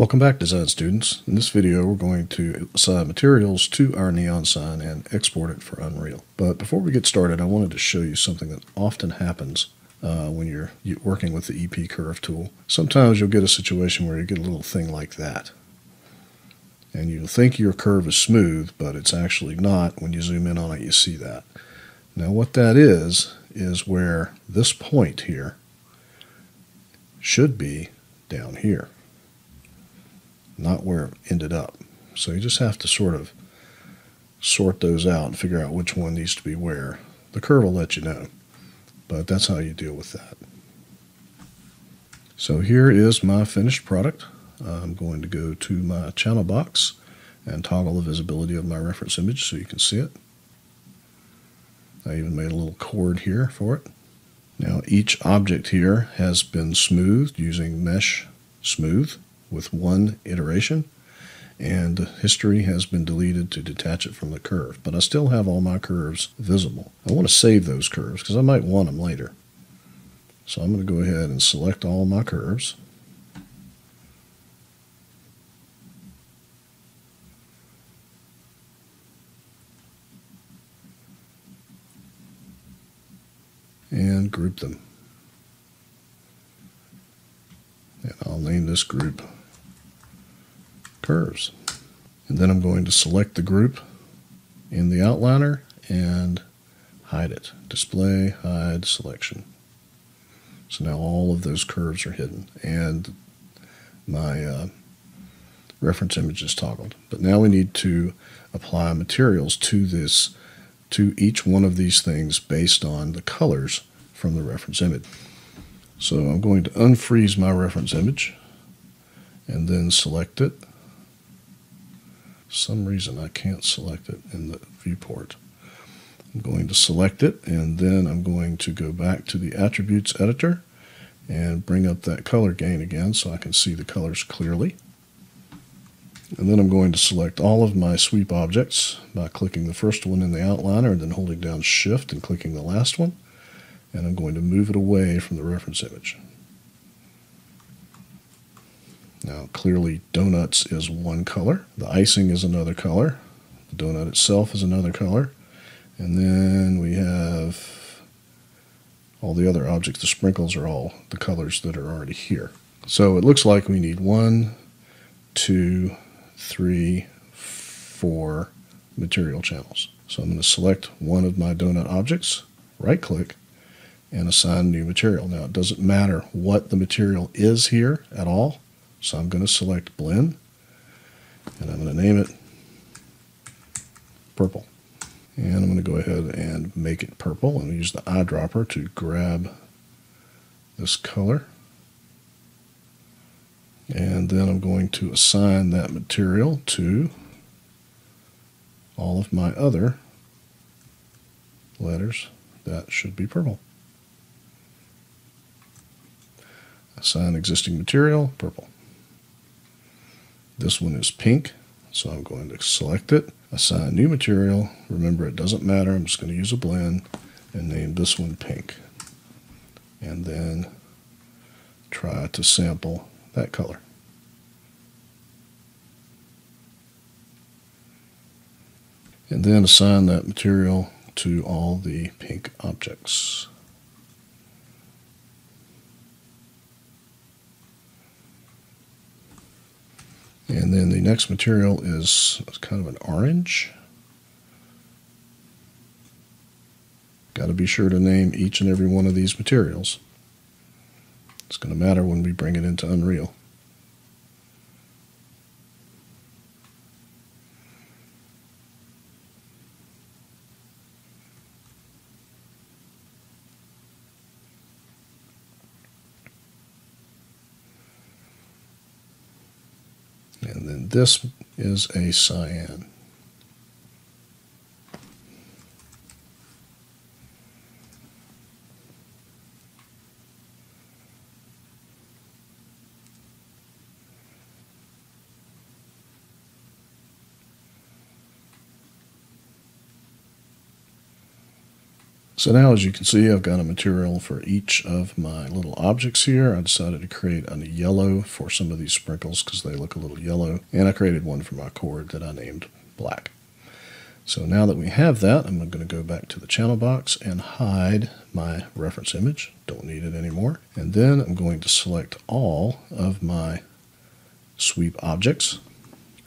Welcome back design students. In this video we're going to assign materials to our neon sign and export it for Unreal. But before we get started I wanted to show you something that often happens uh, when you're working with the EP curve tool. Sometimes you'll get a situation where you get a little thing like that. And you'll think your curve is smooth, but it's actually not. When you zoom in on it, you see that. Now what that is, is where this point here should be down here not where it ended up. So you just have to sort of sort those out and figure out which one needs to be where. The curve will let you know, but that's how you deal with that. So here is my finished product. I'm going to go to my channel box and toggle the visibility of my reference image so you can see it. I even made a little cord here for it. Now each object here has been smoothed using Mesh Smooth with one iteration and the history has been deleted to detach it from the curve. But I still have all my curves visible. I want to save those curves because I might want them later. So I'm going to go ahead and select all my curves. And group them. And I'll name this group curves. And then I'm going to select the group in the outliner and hide it. Display, hide, selection. So now all of those curves are hidden and my uh, reference image is toggled. But now we need to apply materials to this, to each one of these things based on the colors from the reference image. So I'm going to unfreeze my reference image and then select it some reason I can't select it in the viewport. I'm going to select it and then I'm going to go back to the attributes editor and bring up that color gain again so I can see the colors clearly. And then I'm going to select all of my sweep objects by clicking the first one in the outliner and then holding down shift and clicking the last one. And I'm going to move it away from the reference image. Now, clearly, donuts is one color. The icing is another color. The donut itself is another color. And then we have all the other objects. The sprinkles are all the colors that are already here. So it looks like we need one, two, three, four material channels. So I'm going to select one of my donut objects, right click, and assign new material. Now it doesn't matter what the material is here at all. So I'm going to select Blinn and I'm going to name it purple. And I'm going to go ahead and make it purple and use the eyedropper to grab this color. And then I'm going to assign that material to all of my other letters that should be purple. Assign existing material, purple. This one is pink, so I'm going to select it, assign new material. Remember, it doesn't matter. I'm just going to use a Blinn and name this one pink. And then try to sample that color. And then assign that material to all the pink objects. And then the next material is kind of an orange. Got to be sure to name each and every one of these materials. It's going to matter when we bring it into Unreal. And then this is a cyan. So now as you can see, I've got a material for each of my little objects here. I decided to create a yellow for some of these sprinkles because they look a little yellow. And I created one for my cord that I named black. So now that we have that, I'm going to go back to the channel box and hide my reference image. Don't need it anymore. And then I'm going to select all of my sweep objects.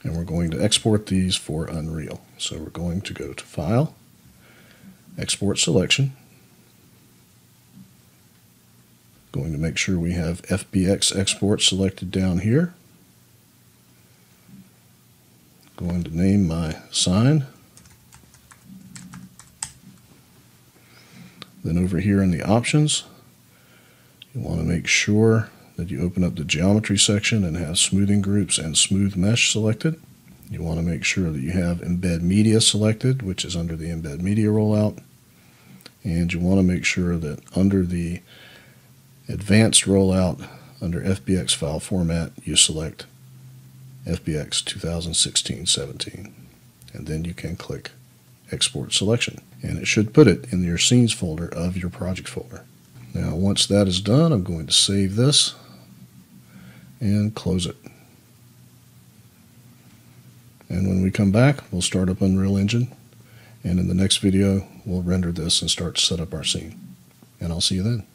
And we're going to export these for Unreal. So we're going to go to File, export selection. Going to make sure we have FBX export selected down here. Going to name my sign. Then over here in the options, you want to make sure that you open up the geometry section and have smoothing groups and smooth mesh selected. You want to make sure that you have embed media selected, which is under the embed media rollout. And you want to make sure that under the advanced rollout, under FBX file format, you select FBX 2016-17. And then you can click export selection. And it should put it in your scenes folder of your project folder. Now once that is done, I'm going to save this and close it. And when we come back, we'll start up Unreal Engine. And in the next video, we'll render this and start to set up our scene. And I'll see you then.